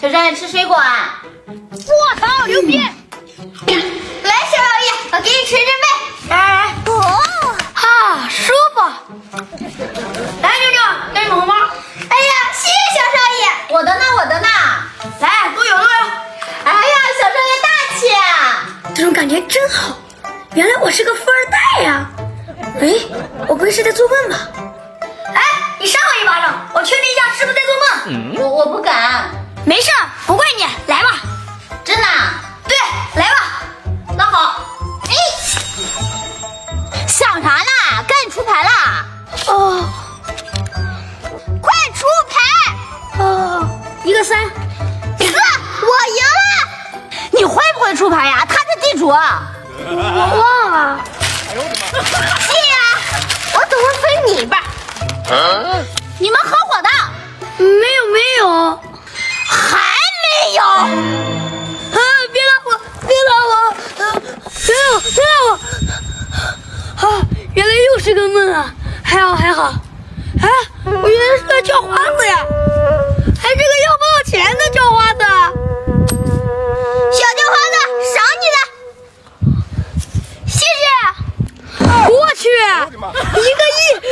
小少爷吃水果啊？我操，牛逼！来，小少爷，我给你捶捶背。来来来，哦，啊，舒服。来，妞妞，给你们红包。哎呀，谢谢小少爷，我的呢，我的呢。来，都有都有。哎呀，小少爷大气啊！这种感觉真好，原来我是个富二代呀！哎，我不会是在做梦吧？哎，你扇我一巴掌，我确定一下是不是在做梦。个三，四，我赢了。你会不会出牌呀？他是地主。我忘了。哎呦我的妈谢呀，我总会分你一半。你们合伙的？没有没有，还没有？啊！别打我，别打我，呃别打我，别打我！啊，原来又是个梦啊！还好还好，啊，我原来是个叫花子呀，一个亿